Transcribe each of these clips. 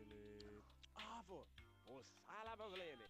Sele. Avo. O sala boglele.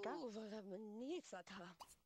かおばがもう逃げてた多分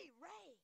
Ray, Ray!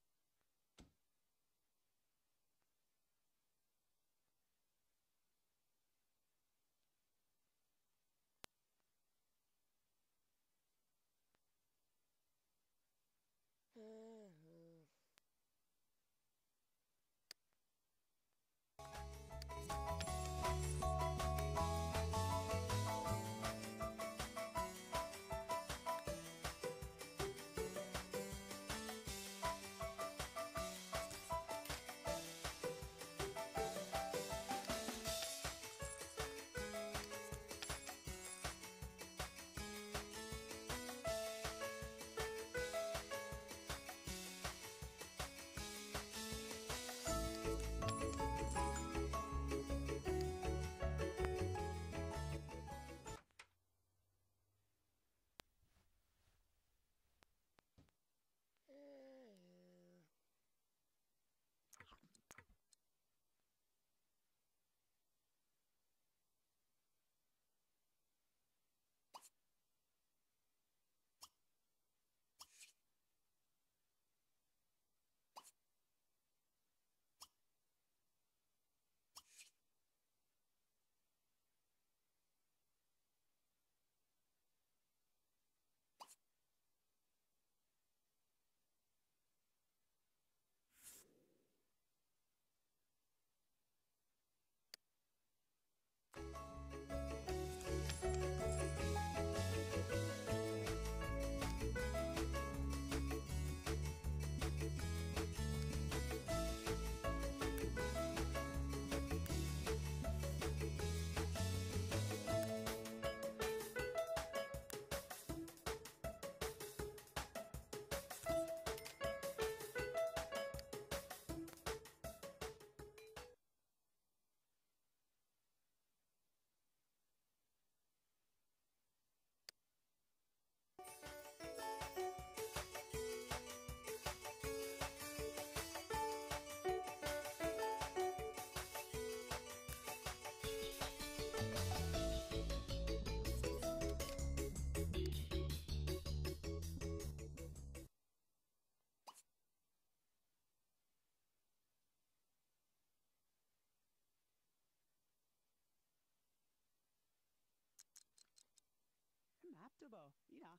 Dubo, Ina.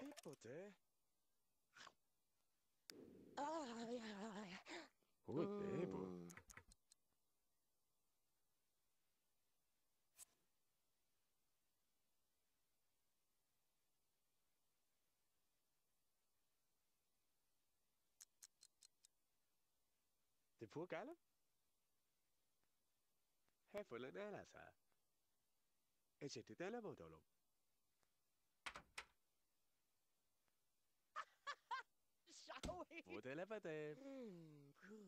Ippote. Ai, ai. Ui, bebo. Vorgaler? Häfelen elasa. Esetit elämodolum. Potele vedem.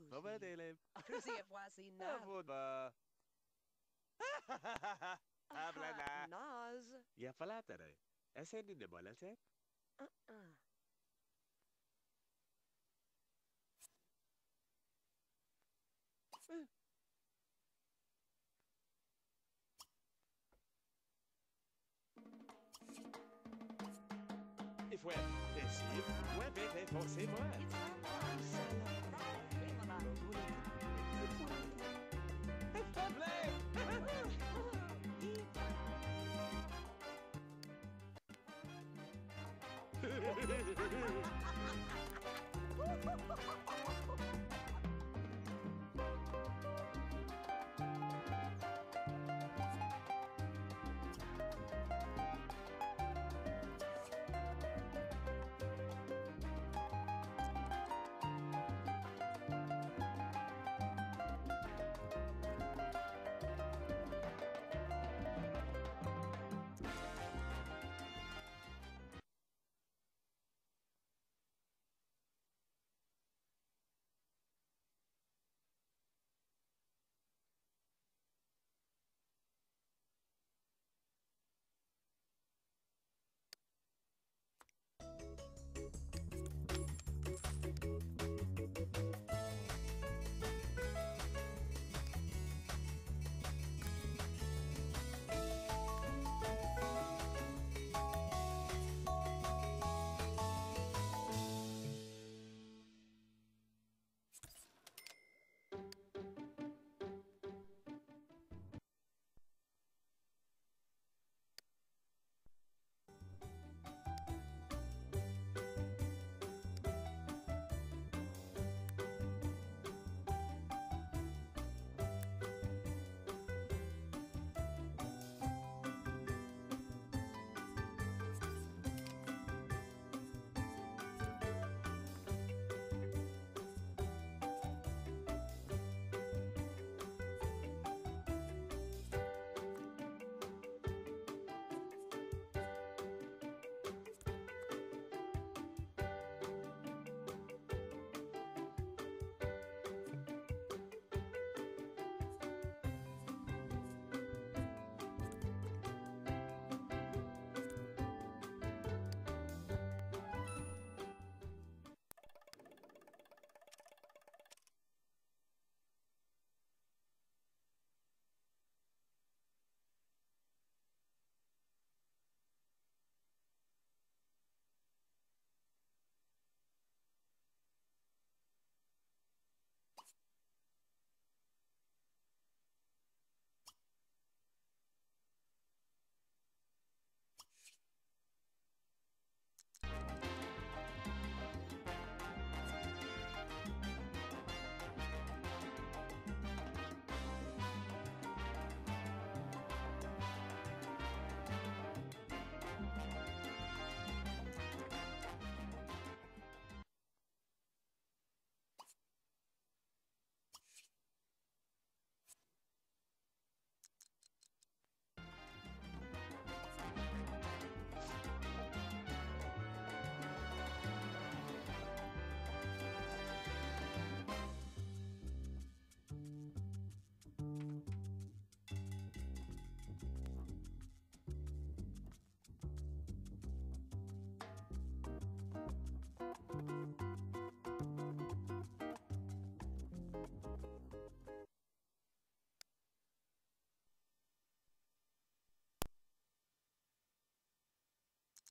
Mă vedele. Cruzie voasi naz. Bun, bă. Ablana. Naz. Ia falatele. Ese nu ne bolese? Uh-uh. If we're busy, we're busy for see. It's.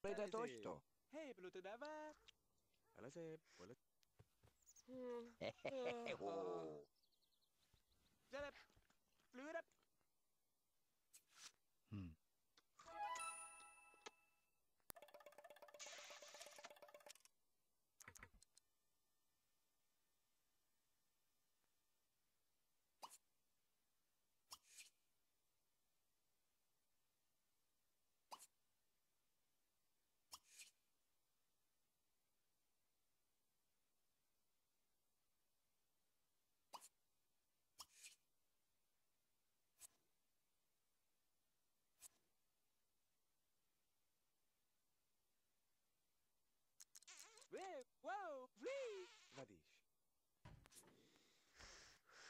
Pyta toista. Hei, Plutonava. Älä se, puole. Jälä, lyödä, Hey, whoa, please. Vadíš.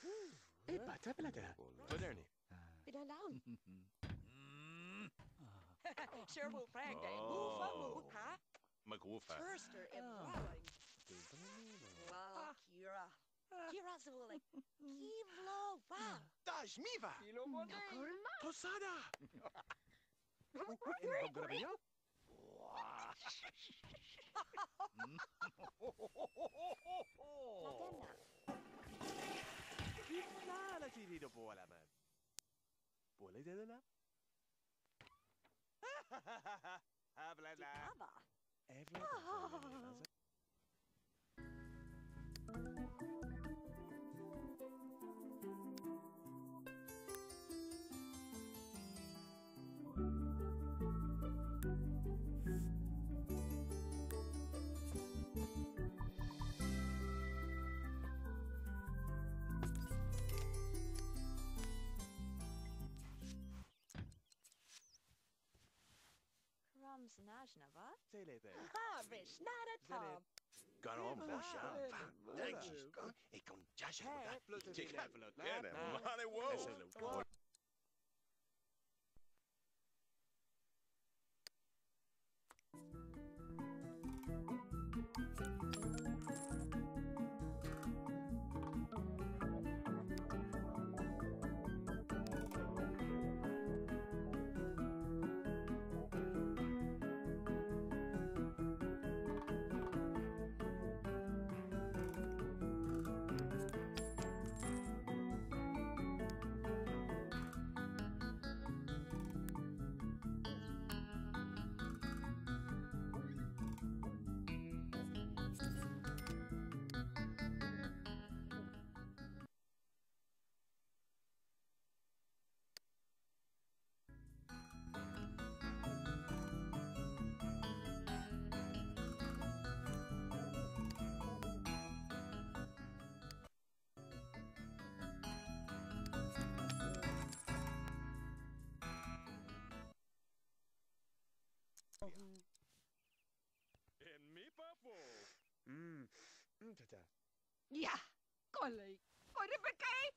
Epa, te plata. Moderni. Wieder down. Cheerful prank day. Move up, move, huh? Magrufa. Firster. Oh. Wow, Kira. Kira zvoli. Kivlova. Ah. Daž miva. Nakurma. Posada. Ugrabio. Wow. لا لا تريد بولا مان بولا دلنا هبلنا Vesnažnava. Ha, Vesnara Garam vasárván, legis, és kontyás, hogy cikáblott, gyere, mare! En mi papo. Mm. Mm, cha cha. Ya. Kolei. Oi, Rebecca, ei.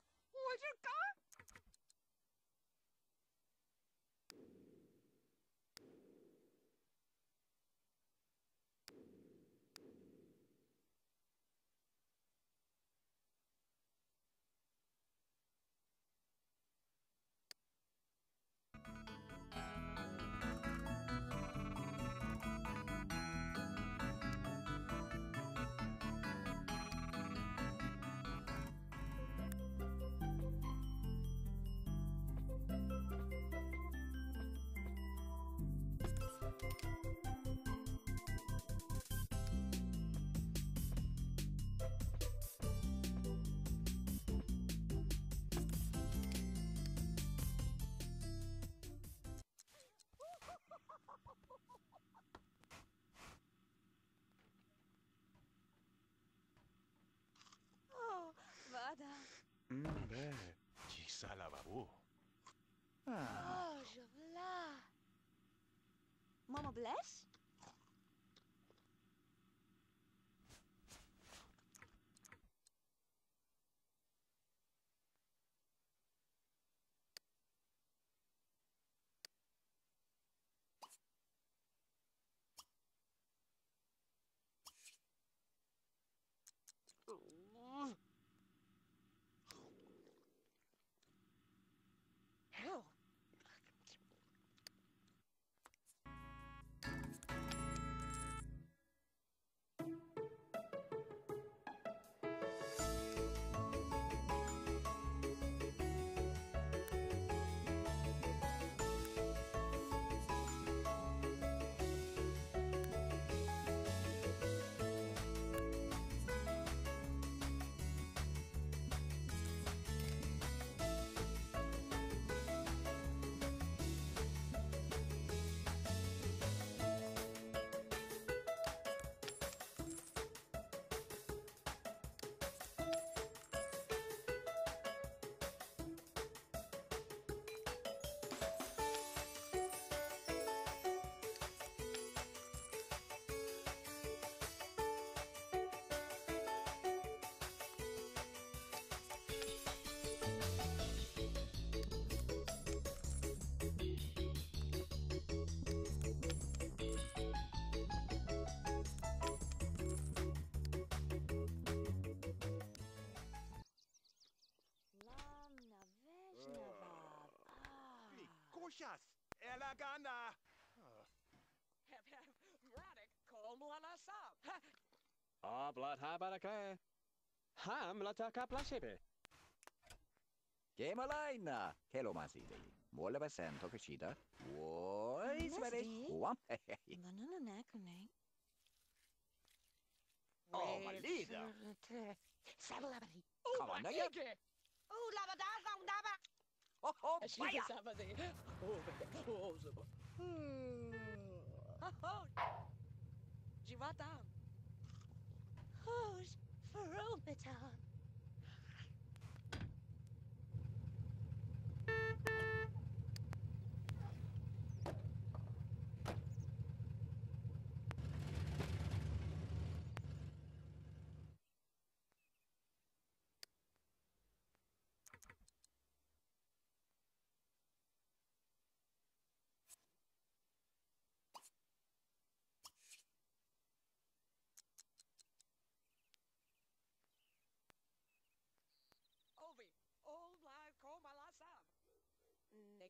Mmh, 근데 직살라바보. Oh, je veux. Maman? Yes, Elagana! Oh. come hep, Roddick, kom la ha Oblat habarakle. Ham la taka placebe. Gemalaina, kelomasi dei. Muolle sento che cita. Vuoi svere? Uam. Manananakune. Oh, ma lida! Eh, eh, eh. Sabalabari. Oh, ma lida! Oh, la badasa, un daba! Oh, oh, She vaya. is sabadi. Oh, hmm. oh, zaba. Oh, Jivatam. Who's Ferobiton?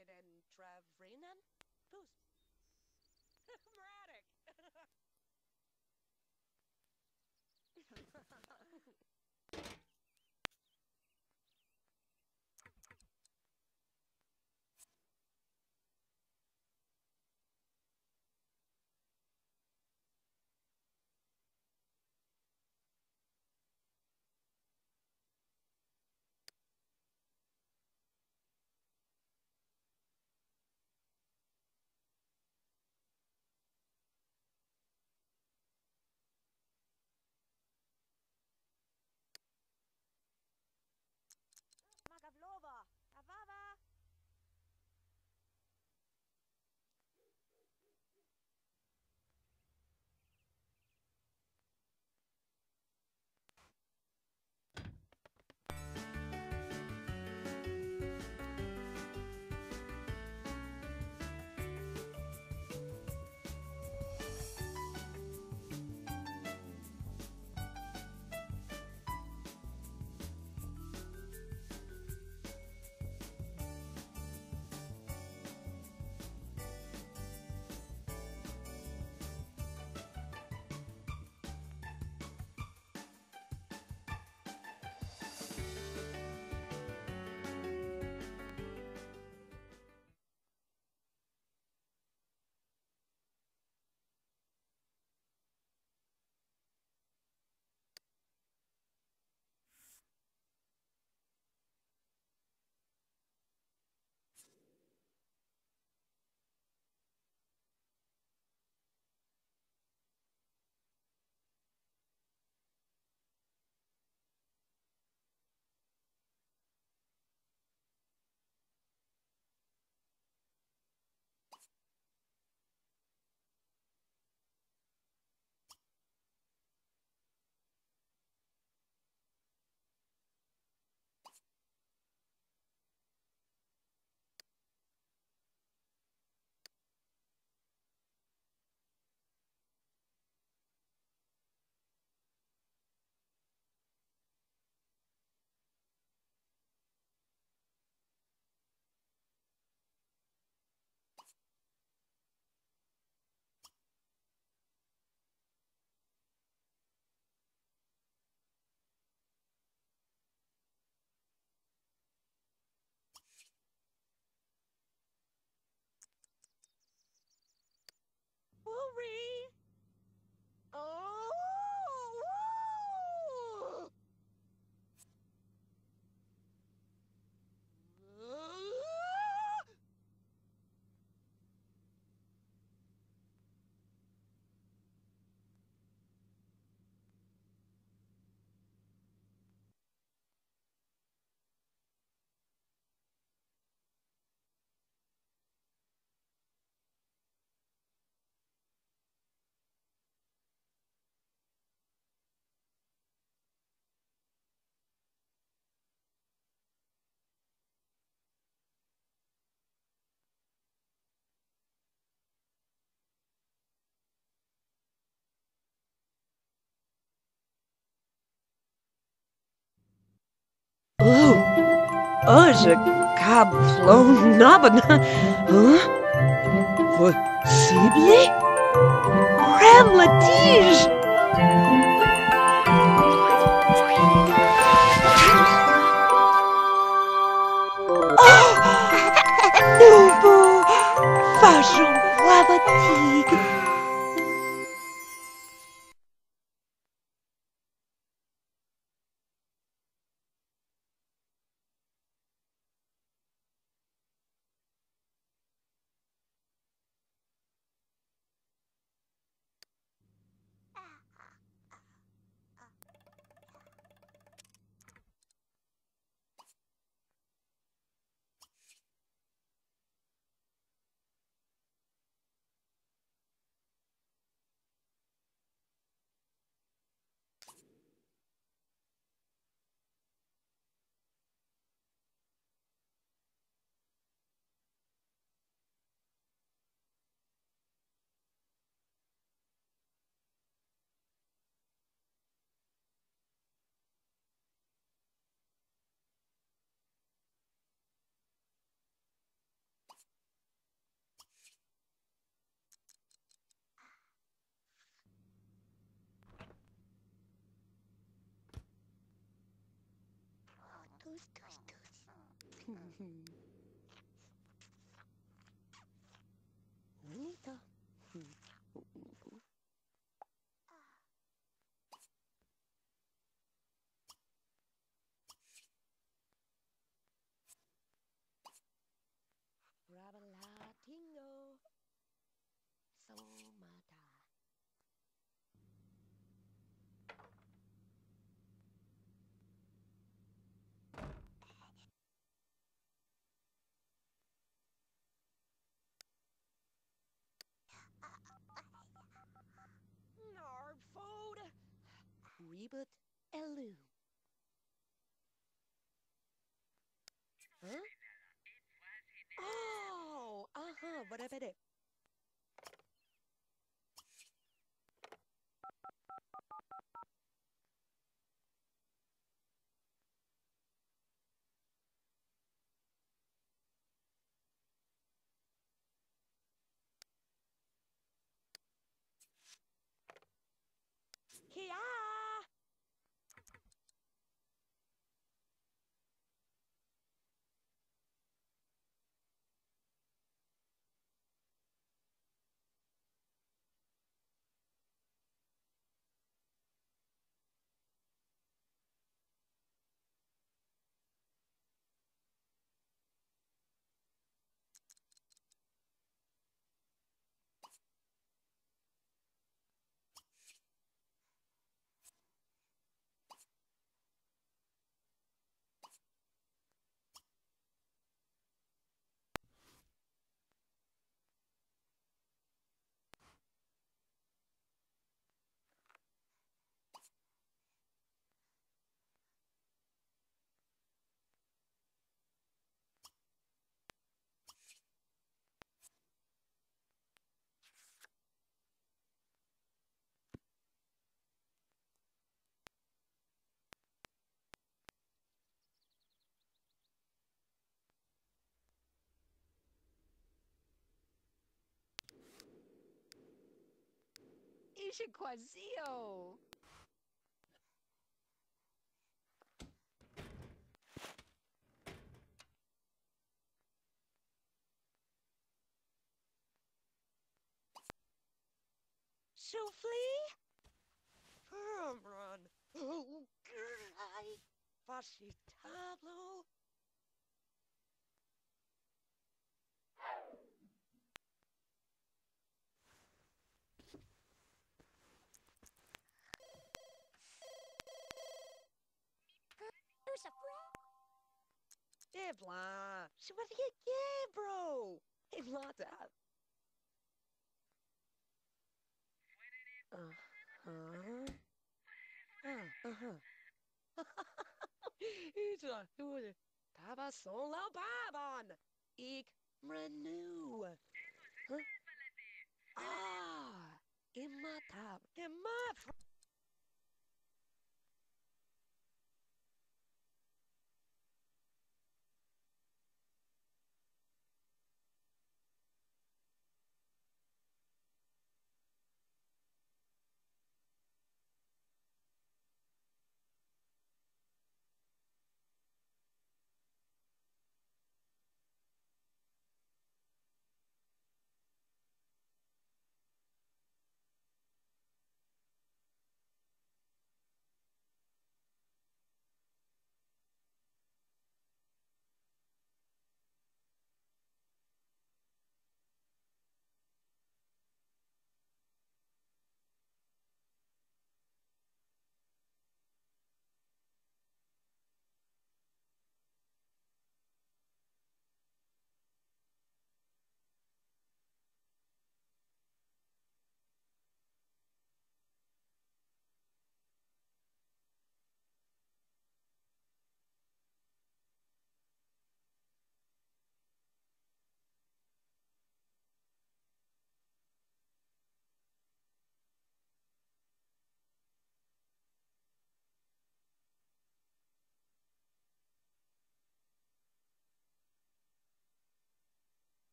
Naked and Travrinan? Who's? Radic. Cab flown naban. Huh? Possible? Ram la どうしどうしどうしおめでとう Reboot Elu. Huh? Oh, uh-huh, whatever it Isha Quazio! Soufflé? Run! Oh, grai! Fasci Who's a friend? Evla! Se vad det är, bro! Evla där! Uh-huh. Ah, uh-huh. Ita, hur? Tava son lao baban! Ik renew! Huh? Ah! Imma tab! Imma fr-